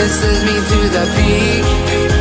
This is me to the peak